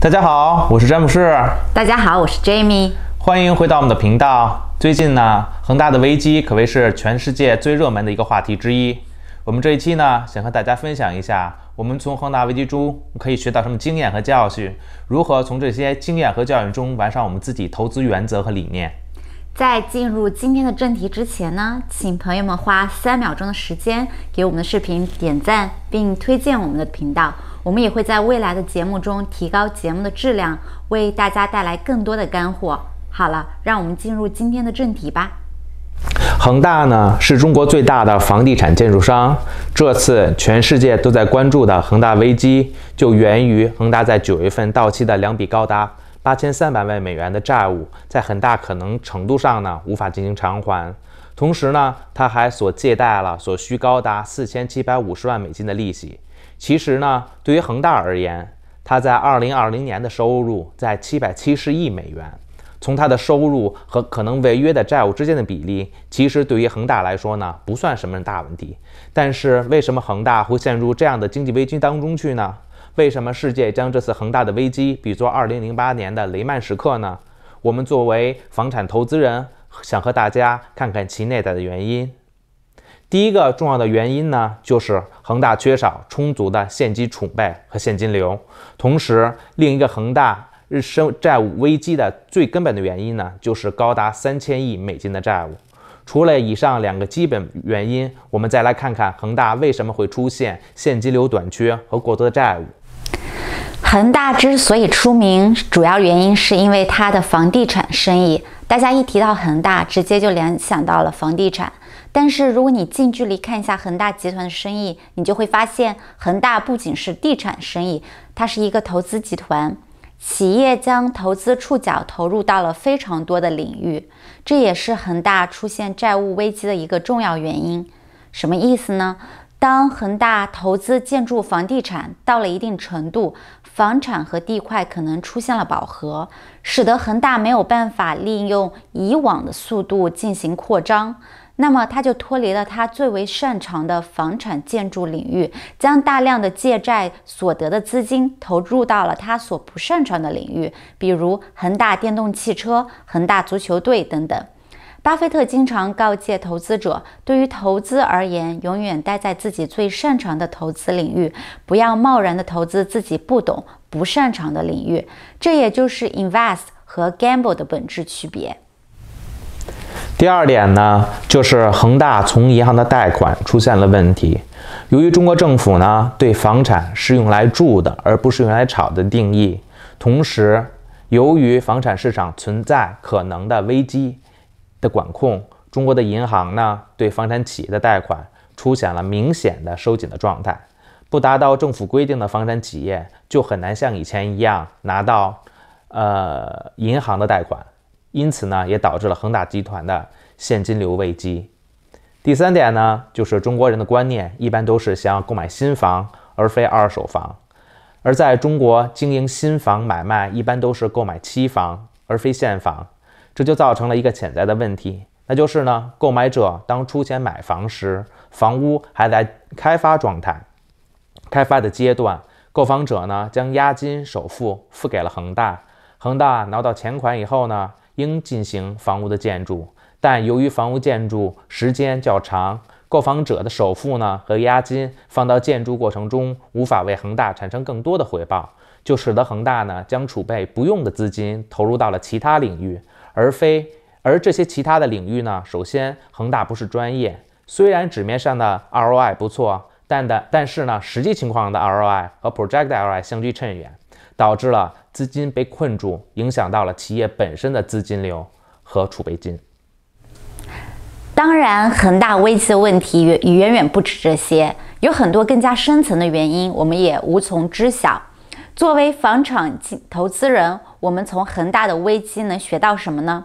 大家好，我是詹姆士。大家好，我是 Jamie。欢迎回到我们的频道。最近呢，恒大的危机可谓是全世界最热门的一个话题之一。我们这一期呢，想和大家分享一下，我们从恒大危机中可以学到什么经验和教训，如何从这些经验和教训中完善我们自己投资原则和理念。在进入今天的正题之前呢，请朋友们花三秒钟的时间给我们的视频点赞，并推荐我们的频道。我们也会在未来的节目中提高节目的质量，为大家带来更多的干货。好了，让我们进入今天的正题吧。恒大呢是中国最大的房地产建筑商，这次全世界都在关注的恒大危机，就源于恒大在九月份到期的两笔高达。八千三百万美元的债务，在很大可能程度上呢，无法进行偿还。同时呢，他还所借贷了所需高达四千七百五十万美金的利息。其实呢，对于恒大而言，他在二零二零年的收入在七百七十亿美元。从他的收入和可能违约的债务之间的比例，其实对于恒大来说呢，不算什么大问题。但是为什么恒大会陷入这样的经济危机当中去呢？为什么世界将这次恒大的危机比作2008年的雷曼时刻呢？我们作为房产投资人，想和大家看看其内在的原因。第一个重要的原因呢，就是恒大缺少充足的现金储备和现金流。同时，另一个恒大日生债务危机的最根本的原因呢，就是高达三千亿美金的债务。除了以上两个基本原因，我们再来看看恒大为什么会出现现金流短缺和过多的债务。恒大之所以出名，主要原因是因为它的房地产生意。大家一提到恒大，直接就联想到了房地产。但是如果你近距离看一下恒大集团的生意，你就会发现，恒大不仅是地产生意，它是一个投资集团。企业将投资触角投入到了非常多的领域，这也是恒大出现债务危机的一个重要原因。什么意思呢？当恒大投资建筑房地产到了一定程度，房产和地块可能出现了饱和，使得恒大没有办法利用以往的速度进行扩张，那么他就脱离了他最为擅长的房产建筑领域，将大量的借债所得的资金投入到了他所不擅长的领域，比如恒大电动汽车、恒大足球队等等。巴菲特经常告诫投资者，对于投资而言，永远待在自己最擅长的投资领域，不要贸然的投资自己不懂、不擅长的领域。这也就是 invest 和 gamble 的本质区别。第二点呢，就是恒大从银行的贷款出现了问题。由于中国政府呢对房产是用来住的，而不是用来炒的定义，同时由于房产市场存在可能的危机。的管控，中国的银行呢对房产企业的贷款出现了明显的收紧的状态，不达到政府规定的房产企业就很难像以前一样拿到呃银行的贷款，因此呢也导致了恒大集团的现金流危机。第三点呢就是中国人的观念一般都是想要购买新房而非二手房，而在中国经营新房买卖一般都是购买期房而非现房。这就造成了一个潜在的问题，那就是呢，购买者当出钱买房时，房屋还在开发状态，开发的阶段，购房者呢将押金首付付给了恒大，恒大拿到钱款以后呢，应进行房屋的建筑，但由于房屋建筑时间较长，购房者的首付呢和押金放到建筑过程中，无法为恒大产生更多的回报，就使得恒大呢将储备不用的资金投入到了其他领域。而非，而这些其他的领域呢？首先，恒大不是专业，虽然纸面上的 ROI 不错，但的但是呢，实际情况的 ROI 和 project ROI 相距甚远，导致了资金被困住，影响到了企业本身的资金流和储备金。当然，恒大危机的问题远远远不止这些，有很多更加深层的原因，我们也无从知晓。作为房产投资人，我们从恒大的危机能学到什么呢？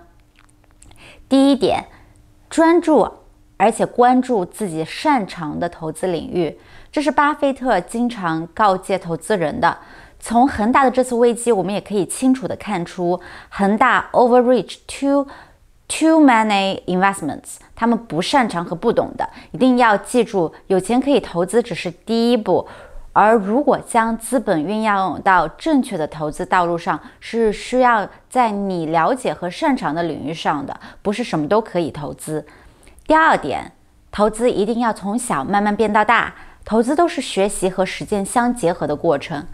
第一点，专注而且关注自己擅长的投资领域，这是巴菲特经常告诫投资人的。从恒大的这次危机，我们也可以清楚的看出，恒大 overreach too too many investments，他们不擅长和不懂的，一定要记住，有钱可以投资只是第一步。而如果将资本运用到正确的投资道路上，是需要在你了解和擅长的领域上的，不是什么都可以投资。第二点，投资一定要从小慢慢变到大，投资都是学习和实践相结合的过程。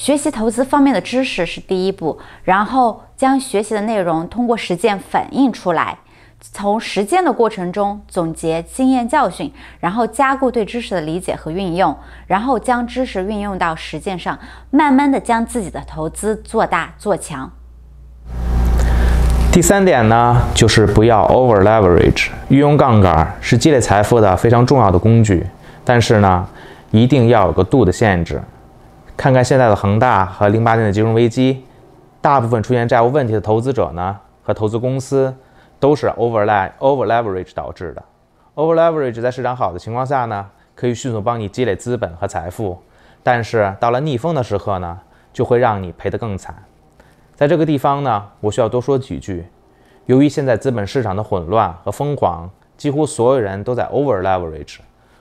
学习投资方面的知识是第一步，然后将学习的内容通过实践反映出来。从实践的过程中总结经验教训，然后加固对知识的理解和运用，然后将知识运用到实践上，慢慢的将自己的投资做大做强。第三点呢，就是不要 over leverage，运用杠杆是积累财富的非常重要的工具，但是呢，一定要有个度的限制。看看现在的恒大和零八年的金融危机，大部分出现债务问题的投资者呢和投资公司。都是 over le over leverage 导致的。over leverage 在市场好的情况下呢，可以迅速帮你积累资本和财富，但是到了逆风的时刻呢，就会让你赔得更惨。在这个地方呢，我需要多说几句。由于现在资本市场的混乱和疯狂，几乎所有人都在 over leverage，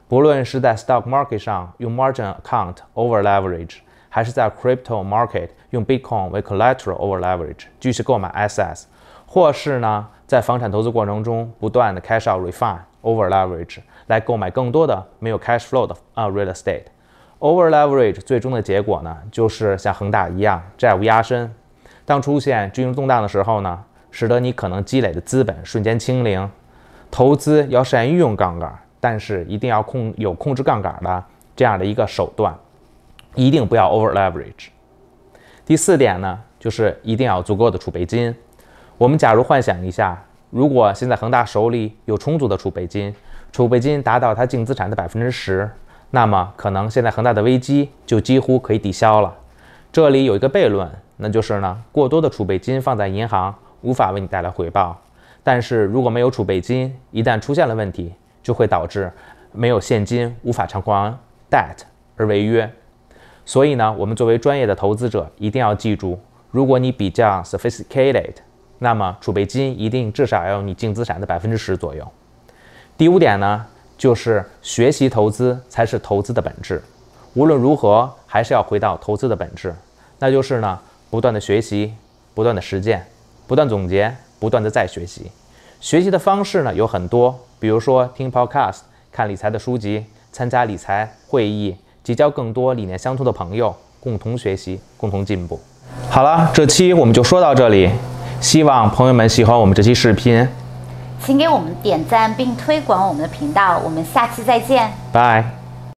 不论是在 stock market 上用 margin account over leverage，还是在 crypto market 用 bitcoin 为 collateral over leverage 继续购买 SS，或是呢？在房产投资过程中，不断的 cash out refine over leverage 来购买更多的没有 cash flow 的啊 real estate。over leverage 最终的结果呢，就是像恒大一样债务压身。当出现金融动荡的时候呢，使得你可能积累的资本瞬间清零。投资要善于运用杠杆，但是一定要控有控制杠杆的这样的一个手段，一定不要 over leverage。第四点呢，就是一定要足够的储备金。我们假如幻想一下，如果现在恒大手里有充足的储备金，储备金达到它净资产的百分之十，那么可能现在恒大的危机就几乎可以抵消了。这里有一个悖论，那就是呢，过多的储备金放在银行无法为你带来回报，但是如果没有储备金，一旦出现了问题，就会导致没有现金无法偿还 debt 而违约。所以呢，我们作为专业的投资者，一定要记住，如果你比较 sophisticated。那么储备金一定至少要有你净资产的百分之十左右。第五点呢，就是学习投资才是投资的本质。无论如何，还是要回到投资的本质，那就是呢，不断的学习，不断的实践，不断总结，不断的再学习。学习的方式呢有很多，比如说听 podcast、看理财的书籍、参加理财会议、结交更多理念相同的朋友，共同学习，共同进步。好了，这期我们就说到这里。希望朋友们喜欢我们这期视频，请给我们点赞并推广我们的频道。我们下期再见，拜。